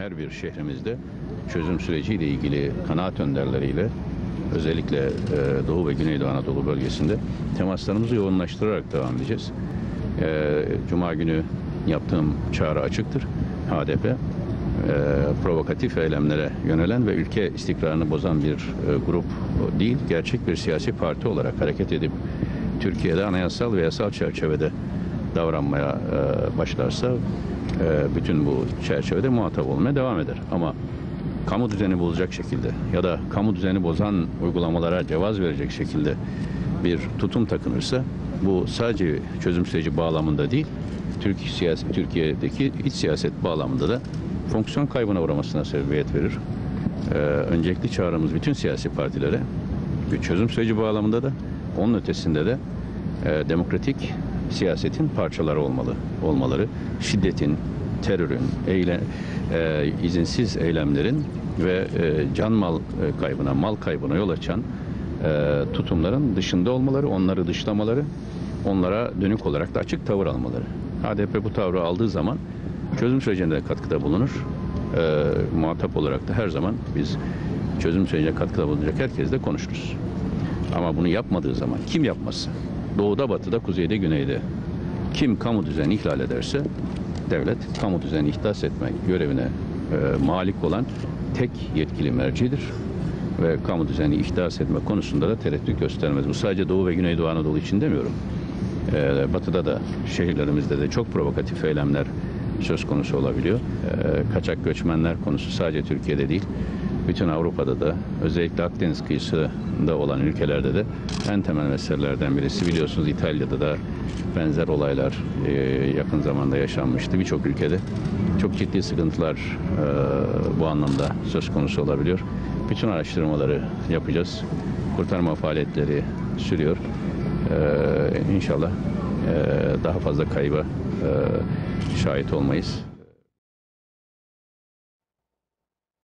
her bir şehrimizde çözüm süreciyle ilgili kanaat önderleriyle özellikle e, Doğu ve Güneydoğu Anadolu bölgesinde temaslarımızı yoğunlaştırarak devam edeceğiz. E, Cuma günü yaptığım çağrı açıktır. HDP e, provokatif eylemlere yönelen ve ülke istikrarını bozan bir grup değil, gerçek bir siyasi parti olarak hareket edip Türkiye'de anayasal ve yasal çerçevede davranmaya e, başlarsa e, bütün bu çerçevede muhatap olmaya devam eder. Ama kamu düzeni bozacak şekilde ya da kamu düzeni bozan uygulamalara cevaz verecek şekilde bir tutum takınırsa bu sadece çözüm süreci bağlamında değil, Türk siyasi, Türkiye'deki iç siyaset bağlamında da fonksiyon kaybına uğramasına sebebiyet verir. Ee, öncelikli çağrımız bütün siyasi partilere bir çözüm süreci bağlamında da onun ötesinde de e, demokratik siyasetin parçaları olmalı olmaları, şiddetin, terörün, eyle, e, izinsiz eylemlerin ve e, can mal e, kaybına, mal kaybına yol açan e, tutumların dışında olmaları, onları dışlamaları, onlara dönük olarak da açık tavır almaları. HDP bu tavrı aldığı zaman çözüm sürecinde de katkıda bulunur. E, muhatap olarak da her zaman biz çözüm sürecine katkıda bulunacak herkesle konuşuruz. Ama bunu yapmadığı zaman kim yapmazsa doğuda, batıda, kuzeyde, güneyde kim kamu düzeni ihlal ederse devlet kamu düzeni ihdas etme görevine e, malik olan tek yetkili mercidir ve kamu düzeni ihdas etme konusunda da tereddüt göstermez. Bu sadece Doğu ve Güneydoğu Anadolu için demiyorum. E, batı'da da şehirlerimizde de çok provokatif eylemler söz konusu olabiliyor. E, kaçak göçmenler konusu sadece Türkiye'de değil, bütün Avrupa'da da özellikle Akdeniz kıyısında olan ülkelerde de en temel meselelerden birisi. Biliyorsunuz İtalya'da da benzer olaylar e, yakın zamanda yaşanmıştı birçok ülkede. Çok ciddi sıkıntılar e, bu anlamda söz konusu olabiliyor. Bütün araştırmaları yapacağız. Kurtarma faaliyetleri sürüyor. E, inşallah e, daha fazla kayba e, şahit olmayız.